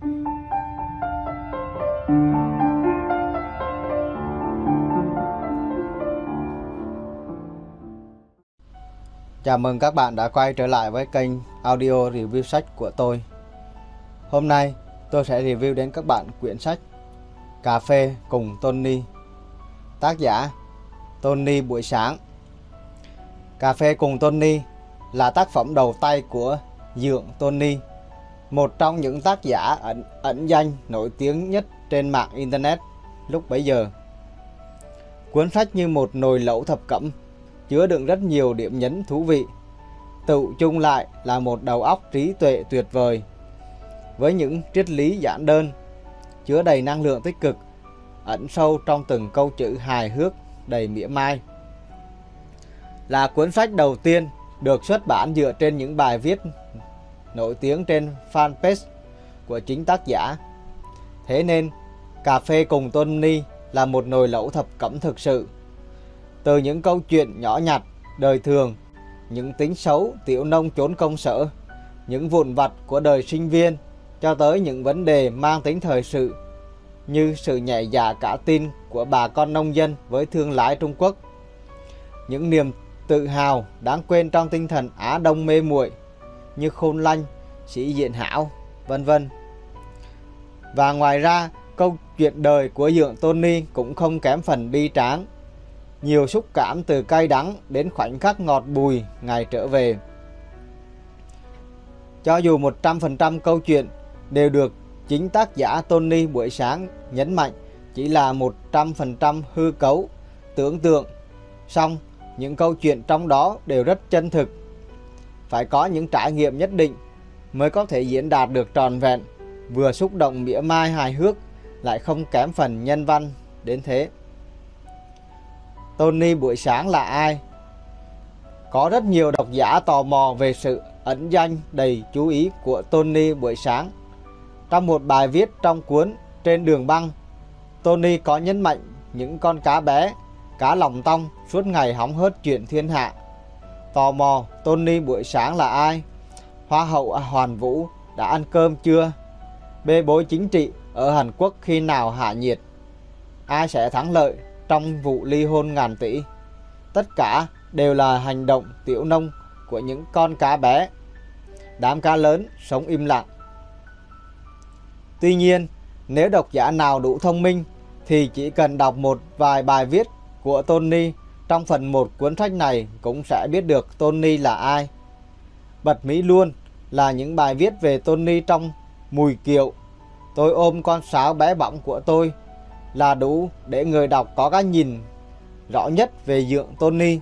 Chào mừng các bạn đã quay trở lại với kênh audio review sách của tôi. Hôm nay tôi sẽ review đến các bạn quyển sách Cà phê cùng Tony. Tác giả Tony buổi sáng. Cà phê cùng Tony là tác phẩm đầu tay của Dượng Tony, một trong những tác giả ẩn, ẩn danh nổi tiếng nhất trên mạng internet lúc bấy giờ. Cuốn sách như một nồi lẩu thập cẩm chứa đựng rất nhiều điểm nhấn thú vị. Tự chung lại là một đầu óc trí tuệ tuyệt vời với những triết lý giản đơn, chứa đầy năng lượng tích cực, ẩn sâu trong từng câu chữ hài hước đầy mỉa mai. Là cuốn sách đầu tiên được xuất bản dựa trên những bài viết nổi tiếng trên fanpage của chính tác giả. Thế nên, Cà phê cùng Tony là một nồi lẩu thập cẩm thực sự từ những câu chuyện nhỏ nhặt, đời thường, những tính xấu, tiểu nông trốn công sở, những vụn vặt của đời sinh viên, cho tới những vấn đề mang tính thời sự, như sự nhẹ dạ cả tin của bà con nông dân với thương lái Trung Quốc. Những niềm tự hào đáng quên trong tinh thần Á Đông mê muội như khôn lanh, sĩ diện hảo, vân vân. Và ngoài ra, câu chuyện đời của Dượng Tony cũng không kém phần bi tráng nhiều xúc cảm từ cay đắng đến khoảnh khắc ngọt bùi ngày trở về. Cho dù 100% câu chuyện đều được chính tác giả Tony buổi sáng nhấn mạnh chỉ là 100% hư cấu, tưởng tượng, song những câu chuyện trong đó đều rất chân thực. Phải có những trải nghiệm nhất định mới có thể diễn đạt được tròn vẹn, vừa xúc động mỉa mai hài hước lại không kém phần nhân văn đến thế. Tony buổi sáng là ai? Có rất nhiều độc giả tò mò về sự ẩn danh đầy chú ý của Tony buổi sáng. Trong một bài viết trong cuốn Trên đường băng, Tony có nhấn mạnh những con cá bé, cá lòng tong suốt ngày hóng hớt chuyện thiên hạ. Tò mò Tony buổi sáng là ai? Hoa hậu Hoàn Vũ đã ăn cơm chưa? Bê bối chính trị ở Hàn Quốc khi nào hạ nhiệt? Ai sẽ thắng lợi trong vụ ly hôn ngàn tỷ. Tất cả đều là hành động tiểu nông của những con cá bé. Đám cá lớn sống im lặng. Tuy nhiên, nếu độc giả nào đủ thông minh thì chỉ cần đọc một vài bài viết của Tony trong phần 1 cuốn sách này cũng sẽ biết được Tony là ai. Bật mí luôn là những bài viết về Tony trong Mùi Kiệu. Tôi ôm con sáo bé bỏng của tôi là đủ để người đọc có cái nhìn rõ nhất về dượng Tony.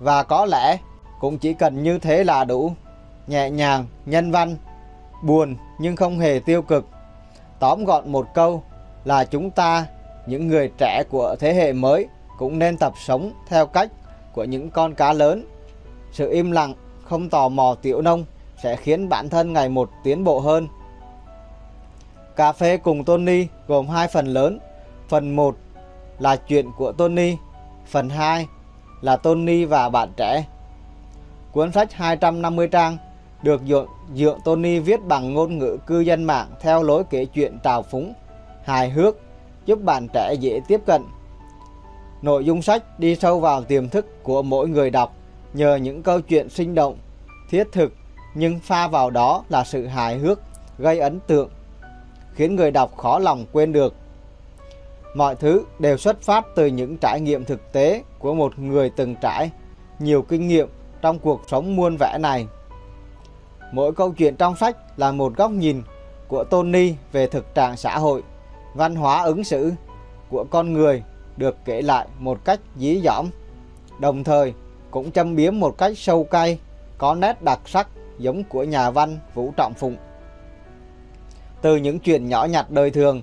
Và có lẽ cũng chỉ cần như thế là đủ, nhẹ nhàng, nhân văn, buồn nhưng không hề tiêu cực. Tóm gọn một câu là chúng ta, những người trẻ của thế hệ mới cũng nên tập sống theo cách của những con cá lớn. Sự im lặng, không tò mò tiểu nông sẽ khiến bản thân ngày một tiến bộ hơn. Cà phê cùng Tony gồm hai phần lớn. Phần 1 là chuyện của Tony, phần 2 là Tony và bạn trẻ. Cuốn sách 250 trang được dượng, dượng Tony viết bằng ngôn ngữ cư dân mạng theo lối kể chuyện trào phúng, hài hước, giúp bạn trẻ dễ tiếp cận. Nội dung sách đi sâu vào tiềm thức của mỗi người đọc nhờ những câu chuyện sinh động, thiết thực nhưng pha vào đó là sự hài hước, gây ấn tượng khiến người đọc khó lòng quên được. Mọi thứ đều xuất phát từ những trải nghiệm thực tế của một người từng trải nhiều kinh nghiệm trong cuộc sống muôn vẻ này. Mỗi câu chuyện trong sách là một góc nhìn của Tony về thực trạng xã hội, văn hóa ứng xử của con người được kể lại một cách dí dỏm, đồng thời cũng châm biếm một cách sâu cay, có nét đặc sắc giống của nhà văn Vũ Trọng Phụng từ những chuyện nhỏ nhặt đời thường,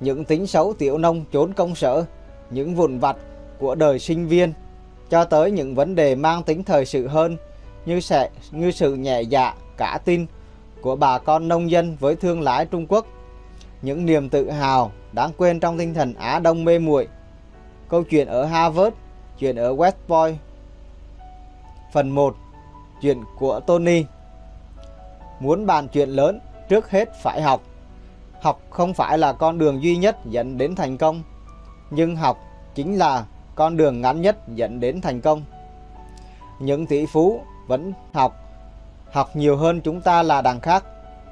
những tính xấu tiểu nông trốn công sở, những vụn vặt của đời sinh viên, cho tới những vấn đề mang tính thời sự hơn như sẽ như sự nhẹ dạ, cả tin của bà con nông dân với thương lái Trung Quốc, những niềm tự hào đáng quên trong tinh thần Á Đông mê muội. Câu chuyện ở Harvard, chuyện ở West Point. Phần 1. Chuyện của Tony Muốn bàn chuyện lớn trước hết phải học. Học không phải là con đường duy nhất dẫn đến thành công, nhưng học chính là con đường ngắn nhất dẫn đến thành công. Những tỷ phú vẫn học, học nhiều hơn chúng ta là đằng khác,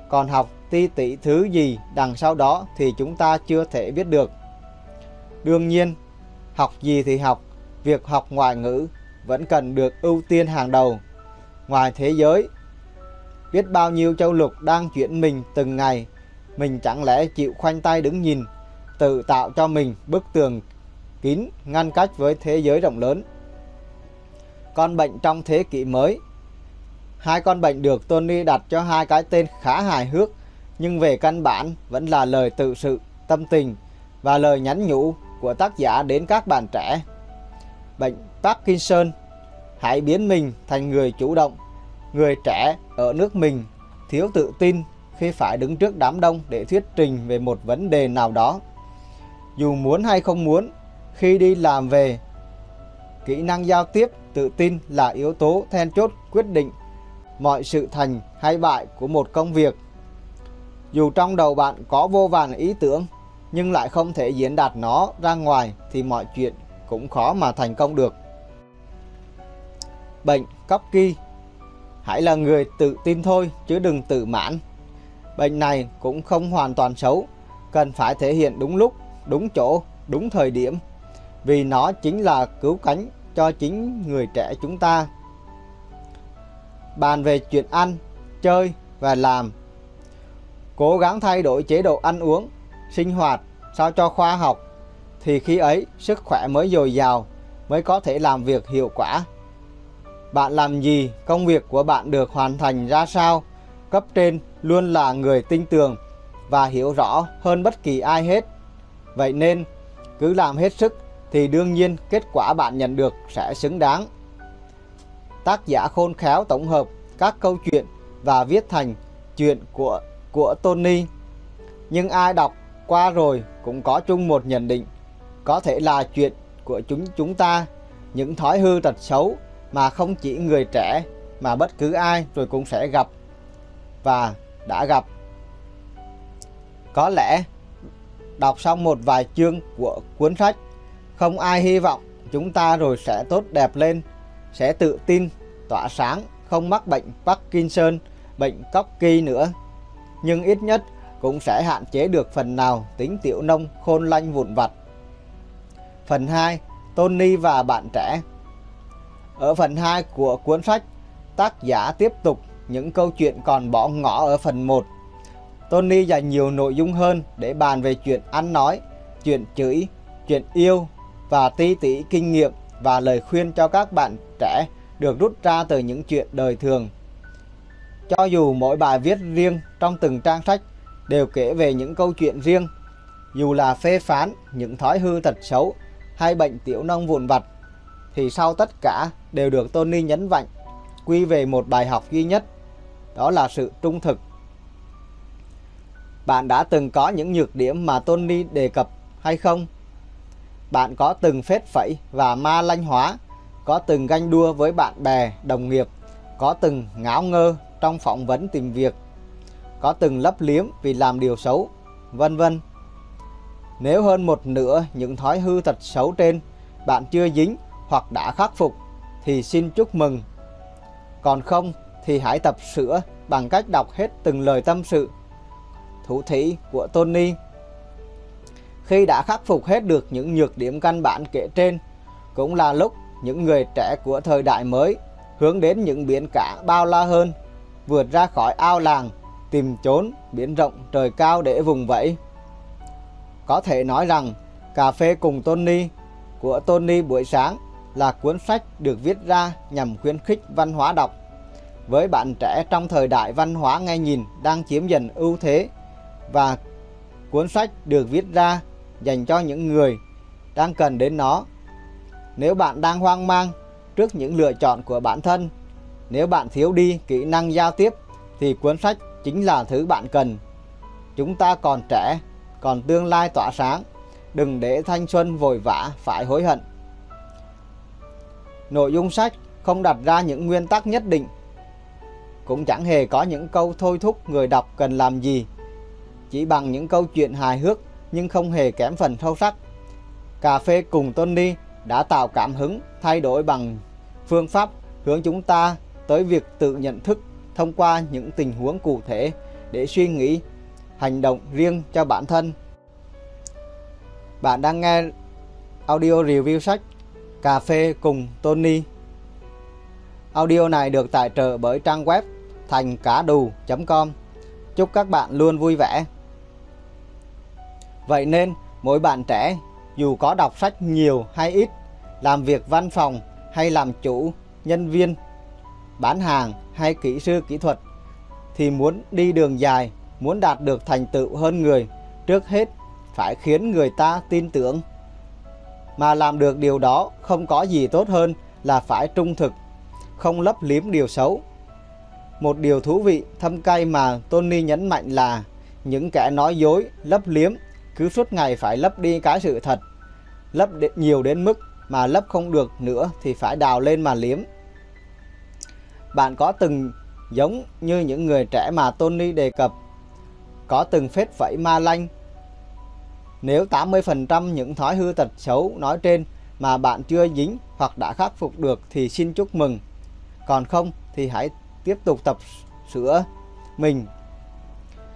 còn học ti tỷ thứ gì đằng sau đó thì chúng ta chưa thể biết được. Đương nhiên, học gì thì học, việc học ngoại ngữ vẫn cần được ưu tiên hàng đầu. Ngoài thế giới, biết bao nhiêu châu lục đang chuyển mình từng ngày, mình chẳng lẽ chịu khoanh tay đứng nhìn, tự tạo cho mình bức tường kín ngăn cách với thế giới rộng lớn. Con bệnh trong thế kỷ mới Hai con bệnh được Tony đặt cho hai cái tên khá hài hước, nhưng về căn bản vẫn là lời tự sự, tâm tình và lời nhắn nhủ của tác giả đến các bạn trẻ. Bệnh Parkinson Hãy biến mình thành người chủ động, người trẻ ở nước mình thiếu tự tin khi phải đứng trước đám đông để thuyết trình về một vấn đề nào đó. Dù muốn hay không muốn, khi đi làm về, kỹ năng giao tiếp, tự tin là yếu tố then chốt quyết định mọi sự thành hay bại của một công việc. Dù trong đầu bạn có vô vàn ý tưởng, nhưng lại không thể diễn đạt nó ra ngoài thì mọi chuyện cũng khó mà thành công được. Bệnh Cocky Hãy là người tự tin thôi chứ đừng tự mãn. Bệnh này cũng không hoàn toàn xấu, cần phải thể hiện đúng lúc, đúng chỗ, đúng thời điểm. Vì nó chính là cứu cánh cho chính người trẻ chúng ta. Bàn về chuyện ăn, chơi và làm. Cố gắng thay đổi chế độ ăn uống, sinh hoạt sao cho khoa học thì khi ấy sức khỏe mới dồi dào, mới có thể làm việc hiệu quả. Bạn làm gì, công việc của bạn được hoàn thành ra sao, cấp trên luôn là người tin tưởng và hiểu rõ hơn bất kỳ ai hết. Vậy nên, cứ làm hết sức thì đương nhiên kết quả bạn nhận được sẽ xứng đáng. Tác giả khôn khéo tổng hợp các câu chuyện và viết thành chuyện của của Tony. Nhưng ai đọc qua rồi cũng có chung một nhận định, có thể là chuyện của chúng chúng ta, những thói hư tật xấu mà không chỉ người trẻ mà bất cứ ai rồi cũng sẽ gặp và đã gặp. Có lẽ đọc xong một vài chương của cuốn sách, không ai hy vọng chúng ta rồi sẽ tốt đẹp lên, sẽ tự tin, tỏa sáng, không mắc bệnh Parkinson, bệnh Cocky nữa. Nhưng ít nhất cũng sẽ hạn chế được phần nào tính tiểu nông khôn lanh vụn vặt. Phần 2. Tony và bạn trẻ Ở phần 2 của cuốn sách, tác giả tiếp tục những câu chuyện còn bỏ ngỏ ở phần 1. Tony dành nhiều nội dung hơn để bàn về chuyện ăn nói, chuyện chửi, chuyện yêu và ti tỉ kinh nghiệm và lời khuyên cho các bạn trẻ được rút ra từ những chuyện đời thường. Cho dù mỗi bài viết riêng trong từng trang sách đều kể về những câu chuyện riêng, dù là phê phán những thói hư tật xấu hay bệnh tiểu nông vụn vặt, thì sau tất cả đều được Tony nhấn mạnh, quy về một bài học duy nhất, đó là sự trung thực. Bạn đã từng có những nhược điểm mà Tony đề cập hay không? Bạn có từng phết phẩy và ma lanh hóa, có từng ganh đua với bạn bè, đồng nghiệp, có từng ngáo ngơ trong phỏng vấn tìm việc, có từng lấp liếm vì làm điều xấu, vân vân. Nếu hơn một nửa những thói hư tật xấu trên bạn chưa dính hoặc đã khắc phục thì xin chúc mừng. Còn không thì hãy tập sửa bằng cách đọc hết từng lời tâm sự. Thủ thủy của Tony Khi đã khắc phục hết được những nhược điểm căn bản kể trên, cũng là lúc những người trẻ của thời đại mới hướng đến những biển cả bao la hơn, vượt ra khỏi ao làng, tìm trốn biển rộng trời cao để vùng vẫy. Có thể nói rằng Cà phê cùng Tony của Tony buổi sáng là cuốn sách được viết ra nhằm khuyến khích văn hóa đọc. Với bạn trẻ trong thời đại văn hóa nghe nhìn đang chiếm dần ưu thế và cuốn sách được viết ra dành cho những người đang cần đến nó. Nếu bạn đang hoang mang trước những lựa chọn của bản thân, nếu bạn thiếu đi kỹ năng giao tiếp thì cuốn sách chính là thứ bạn cần. Chúng ta còn trẻ, còn tương lai tỏa sáng, đừng để thanh xuân vội vã phải hối hận. Nội dung sách không đặt ra những nguyên tắc nhất định. cũng chẳng hề có những câu thôi thúc người đọc cần làm gì. Chỉ bằng những câu chuyện hài hước nhưng không hề kém phần sâu sắc. Cà phê cùng Tony đã tạo cảm hứng thay đổi bằng phương pháp hướng chúng ta tới việc tự nhận thức thông qua những tình huống cụ thể để suy nghĩ, hành động riêng cho bản thân. Bạn đang nghe audio review sách Cà phê cùng Tony. Audio này được tài trợ bởi trang web thành cá đù.com. Chúc các bạn luôn vui vẻ. Vậy nên, mỗi bạn trẻ dù có đọc sách nhiều hay ít, làm việc văn phòng hay làm chủ, nhân viên, bán hàng hay kỹ sư kỹ thuật thì muốn đi đường dài, muốn đạt được thành tựu hơn người, trước hết phải khiến người ta tin tưởng. Mà làm được điều đó không có gì tốt hơn là phải trung thực, không lấp liếm điều xấu. Một điều thú vị thâm cay mà Tony nhấn mạnh là những kẻ nói dối, lấp liếm cứ suốt ngày phải lấp đi cái sự thật. Lấp nhiều đến mức mà lấp không được nữa thì phải đào lên mà liếm. Bạn có từng giống như những người trẻ mà Tony đề cập, có từng phết vẫy ma lanh. Nếu 80% những thói hư tật xấu nói trên mà bạn chưa dính hoặc đã khắc phục được thì xin chúc mừng. Còn không thì hãy tiếp tục tập sửa mình.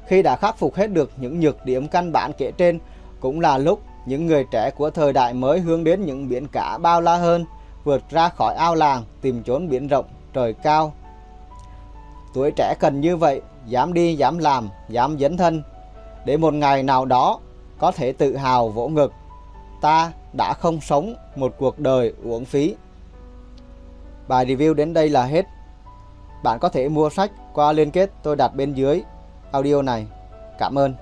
Khi đã khắc phục hết được những nhược điểm căn bản kể trên, cũng là lúc những người trẻ của thời đại mới hướng đến những biển cả bao la hơn, vượt ra khỏi ao làng, tìm chốn biển rộng, trời cao. Tuổi trẻ cần như vậy, dám đi, dám làm, dám dấn thân, để một ngày nào đó có thể tự hào vỗ ngực. Ta đã không sống một cuộc đời uổng phí. Bài review đến đây là hết. Bạn có thể mua sách qua liên kết tôi đặt bên dưới audio này. Cảm ơn.